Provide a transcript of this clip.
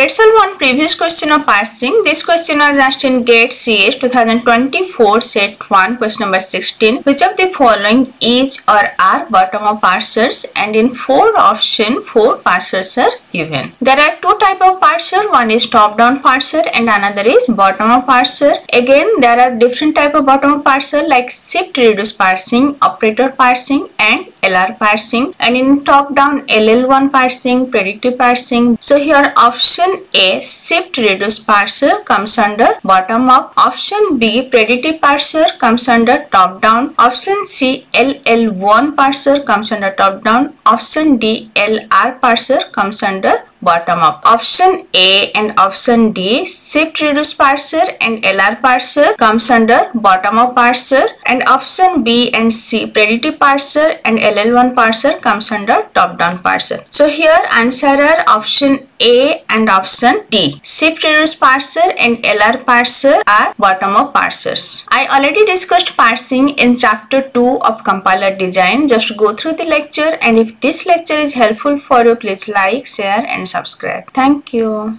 Let's solve one previous question of parsing. This question was asked in GATE CS 2024 set 1 question number 16. Which of the following is or are bottom up parsers and in four option four parsers are given. There are two type of parser. One is top down parser and another is bottom up parser. Again there are different type of bottom up parser like shift reduce parsing, operator parsing and LR parsing and in top down LL1 parsing, predictive parsing. So here option A shift reduce parser comes under bottom up. Option B predictive parser comes under top down. Option C LL1 parser comes under top down. Option D LR parser comes under bottom up. Option A and option D shift reduce parser and LR parser comes under bottom up parser and option B and C predictive parser and LL1 parser comes under top down parser. So here answer are option A and option D. Shift reduce parser and LR parser are bottom up parsers. I already discussed parsing in chapter 2 of compiler design. Just go through the lecture and if this lecture is helpful for you please like, share and subscribe. Thank you.